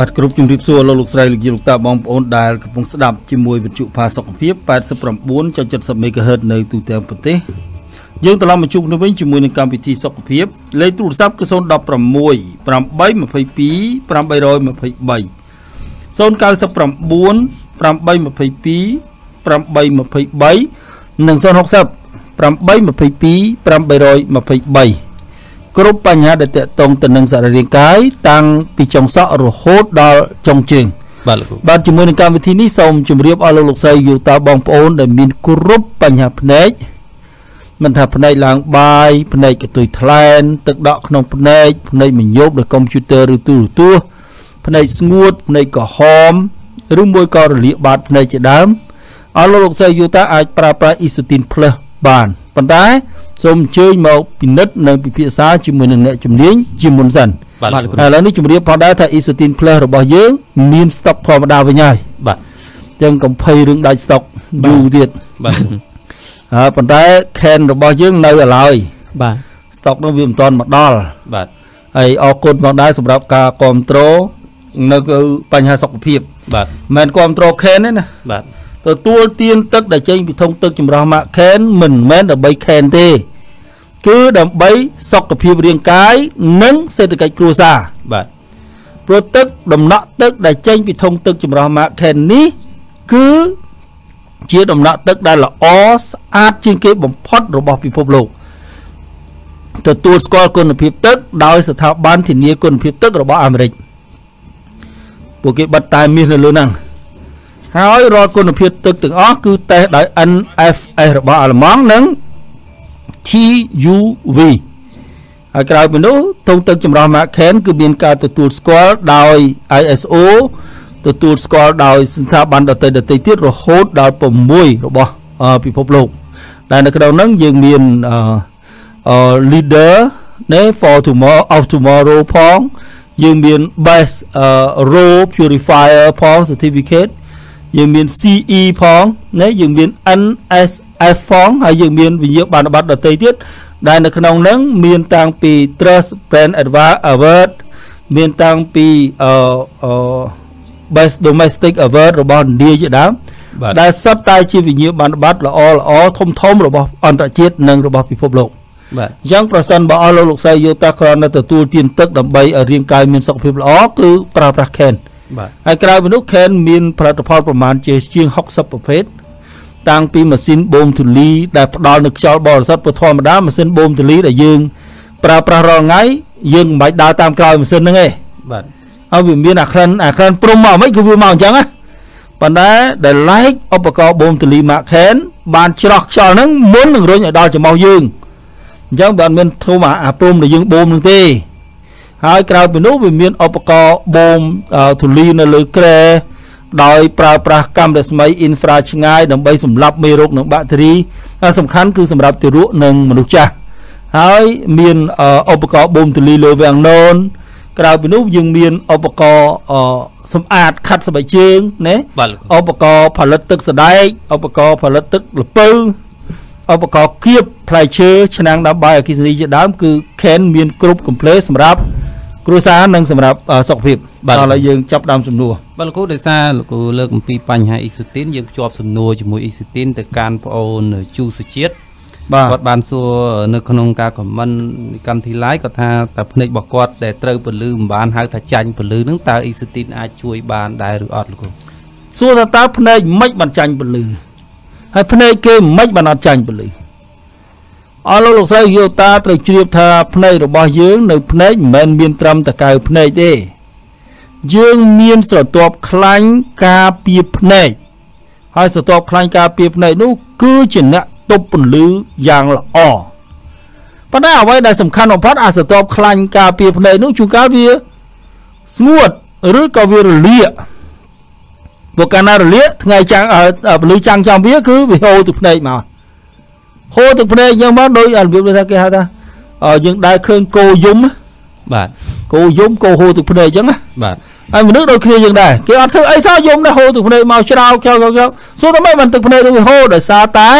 បាទគ្រប់ជំរាបសួរលោកលោកស្រីលោកយាយលោកតាបងប្អូនដែលកំពុងស្ដាប់ជាមួយវិទ្យុផាសុកភាព89.70 MHz នៅទូទាំងប្រទេសយើងត្រឡប់មកជួបគ្នាវិញជាមួយនឹងកម្មវិធីសុខភាពលេខទូរស័ព្ទគឺ016 822 823 099 822 823និង060 822 823 គ្រប់បញ្ហាដែលតកតងទៅនឹងសរីរាង្គកាយតាំងពីចុងសក់រហូតដល់ចុងជើងបាទលោកបាទជាមួយនឹងកម្មវិធីនេះសូមជម្រាបអស់លោកលោកស្រីយូតាបងប្អូនដែលមានគ្រប់បញ្ហាភ្នែកមិនថាភ្នែកឡើងបាយភ្នែកកតុយថ្លែនទឹកដក់ក្នុងភ្នែកភ្នែកមញោបដោយកុំព្យូទ័រឬទូរទស្សន៍ភ្នែកស្ងួតភ្នែកក្រហមឬមួយក៏រលាកបាតភ្នែកជាដើមអស់លោកលោកស្រីយូតាអាចប្រើប្រាស់អ៊ីសូទីន plus បានប៉ុន្តែ សូមអញ្ជើញមកពិនិត្យនិងពិភាក្សាជាមួយនឹងអ្នកជំនាញជាមុនសិនបាទឥឡូវនេះជម្រាបផងដែរថា Isotin Plus របស់យើងមានស្តុកធម្មតាវិញហើយបាទចឹងកំភៃរឿងដាច់ស្តុកយូរទៀតបាទហើយប៉ុន្តែ can របស់យើងនៅឡើយបាទស្តុកនោះវាមិនទាន់មកដល់បាទហើយអរគុណផងដែរសម្រាប់ការគ្រប់គ្រងនៅបញ្ហាសុខភាព បាទមិនគ្រប់គ្រង can ទេណាបាទទទួលទានទឹកដែលចេញពីធុងទឹកចម្រោះម៉ាក់ខេនមិនមែនដើម្បីខេនទេ គឺដើម្បីសុខភាពរាងកាយនិងសេដ្ឋកិច្ចគ្រួសារបាទព្រោះទឹកដំណក់ទឹកដែលចេញពីធុងទឹកចម្រោះម៉ាក់ខេននេះគឺជាដំណក់ទឹកដែលល្អស្អាតជាងគេបំផុតរបស់ពិភពលោកទទួលស្គាល់គុណភាពទឹកដោយស្ថាប័នធានាគុណភាពទឹករបស់អាមេរិកពួកគេបិទតែមាសនៅលើហ្នឹងហើយរាល់គុណភាពទឹកទាំងអស់គឺតេស្តដោយ NFS របស់អាល្លឺម៉ង់និង TUV ហើយក្រៅពីនោះធុងទឹកចម្រោះ Macan គឺមានការទទួលស្គាល់ដោយ ISO ទទួលស្គាល់ដោយស្ថាប័នដទៃដទៃទៀតរហូតដល់6របស់ពិភពលោកដែលនៅក្នុងហ្នឹងយើងមានអឺ leader ណែ for tomorrow of tomorrow ផងយើងមាន best raw purifier ផង certificate យើងមាន CE ផងណាយើងមាន NSF ផងហើយយើងមានវិញ្ញាបនបត្រដទៃទៀតដែលនៅក្នុងហ្នឹងមានតាំងពី Trust Brand Award មានតាំងពីអឺ Best Domestic Award របស់ឥណ្ឌាជាដើមដែលសិតតែជាវិញ្ញាបនបត្រល្អល្អធំធំរបស់អន្តរជាតិនិងរបស់ពិភពលោកបាទអញ្ចឹងប្រសិនបើអស់លោកលោកស្រីយកតាគ្រាន់តែទទួលទានទឹកដើម្បីឲ្យរាងកាយមានសុខភាពល្អគឺប្រើប្រាស់ can បាទហើយក្រៅពីនោះ Ken មានផលិតផលប្រមាណជាជាង60ប្រភេទ តាំងពីម៉ាស៊ីនបូមទូលីដែលផ្ដល់នូវខ្យល់បរិសុទ្ធព្រោះធម្មតាម៉ាស៊ីនបូមទូលីដែលយើងប្រើប្រាស់រាល់ថ្ងៃយើងមិនបាច់ដើរតាមក្រោយម៉ាស៊ីនហ្នឹងទេបាទហើយវាមានអាក្រិនអាក្រិនព្រំមកមិនគឺវាមកអញ្ចឹងណាប៉ុន្តែដែលឡែកឧបករណ៍បូមទូលី Mac Ken បានច្រោះខ្យល់ហ្នឹងមុននឹងរុញឲ្យដល់ច្រមុះយើងអញ្ចឹងបើអត់មានធំអាព្រំដែលយើងបូមនឹងទេហើយក្រៅពីនោះវាមានឧបករណ៍បូមធូលីនៅលើក្រែ ដោយប្រើប្រាស់កាំរស្មី infra ឆ្ងាយដើម្បីសម្លាប់មេរោគនិងបាក់តេរីសំខាន់គឺសម្រាប់ទារកនិងមនុស្សចាស់ហើយមានឧបករណ៍បូមទលីលើវាំងណូនក្រៅពីនោះយើងមានឧបករណ៍សម្អាតខាត់ស្បែកជើងណាឧបករណ៍ផលិតទឹកសដែកឧបករណ៍ផលិតទឹកល្ពៅឧបករណ៍គៀបផ្លែឈើឆ្នាំងដាំបាយអគិសនីជាដើមគឺ Ken មានគ្រប់កំ pl សម្រាប់គ្រួសារនិងសម្រាប់សុខភាពបាទឥឡូវយើងចាប់ដើមសំណួរ បាទលោកគ្រូដោយសារលោកគ្រូលើកអំពីបញ្ហាអ៊ីសូទីនយើងភ្ជាប់សំណួរជាមួយអ៊ីសូទីនទៅកាន់ប្អូនជូសុជាតិបាទគាត់បានសួរនៅក្នុងការខមមិនកម្មវិធី live គាត់ថាតើភ្នែករបស់គាត់ដែលត្រូវពលឺមិនបានហៅថាចាញ់ពលឺនឹងតើអ៊ីសូទីនអាចជួយបានដែរឬអត់លោកគ្រូសួរថាតើភ្នែកមិនបានចាញ់ពលឺហើយភ្នែកគេមិនបានអត់ចាញ់ពលឺអស់លោកលោកស្រីយោតាត្រូវជ្រាបថាភ្នែករបស់យើងនៅភ្នែកមិនមែនមានត្រឹមតែកៅភ្នែកទេ យើងមានស្រទាប់ខ្លាញ់ការពារភ្នែកហើយស្រទាប់ខ្លាញ់ការពារភ្នែកនោះគឺជាអ្នកទប់ពន្លឺយ៉ាងល្អប៉ុន្តែអ្វីដែលសំខាន់បំផុតអាស្រទាប់ខ្លាញ់ការពារភ្នែកនោះជួនកាលវាស្ងួតឬក៏វារលាកព្រោះកាលណារលាកថ្ងៃចាំងពលឺចាំងចំវាគឺវាហូរទៅភ្នែកមកហូរទឹកភ្នែកយ៉ាងមកដោយរបៀបថាគេហៅថាយើងដើរឃើញគោយំបាទគោយំគោហូរទឹកភ្នែកអញ្ចឹងណាបាទ ហើយមនុស្សដូចគ្នាយើងដែរគេអត់ធ្វើអីសោះយំដែរហូរទឹកភ្នែកមកច្រោកខ្យល់ខ្យល់សួរថាម៉េចបានទឹកភ្នែកវាហូរដោយសារតែ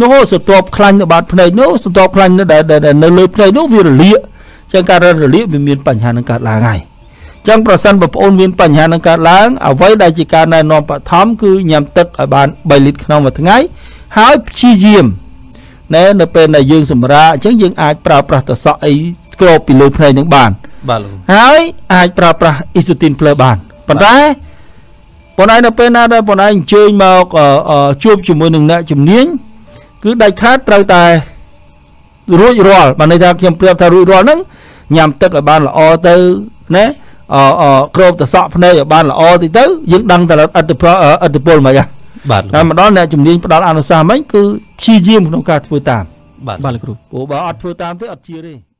នោះសន្ទាប់ខ្លាញ់នៅបាតភ្នែកនោះសន្ទាប់ខ្លាញ់នៅដែលនៅលើភ្នែកនោះវារលាកចឹងការរលាកវាមានបញ្ហានឹងកើតឡើងហើយចឹងប្រសិនបងប្អូនមានបញ្ហានឹងកើតឡើងអ្វីដែលជាការណែនាំបឋមគឺញ៉ាំទឹកឲ្យបាន3លីត្រក្នុងមួយថ្ងៃហើយព្យាយាមណែនៅពេលដែលយើងសម្រាកអញ្ចឹងយើងអាចប្រើប្រាស់តសក់អីក្របពីលើភ្នែកនឹងបាន បាទលោកហើយអាចប្រើប្រាស់អ៊ីសូទីនភ្លើបានប៉ុន្តែប៉ុន្តែនៅពេលណាដែលប៉ុន្តែអញ្ជើញមកអឺអឺជួបជាមួយនឹងអ្នកជំនាញគឺដាច់ខាតត្រូវតែរួចរាល់បានន័យថាខ្ញុំប្រៀបថារួចរាល់ហ្នឹងញ៉ាំទឹកឲ្យបានល្អទៅណាអឺអឺក្របតសក់ភ្នែកឲ្យបានល្អតិចទៅយើងដឹងតែអត្តផលអត្តពលមកយ៉ាងបាទលោកតែម្ដងអ្នកជំនាញផ្ដល់អនុសាសន៍មិញគឺព្យាយាមក្នុងការធ្វើតាមបាទបាទលោកគ្រូព្រោះបើអត់ធ្វើតាមទេអត់ជាទេ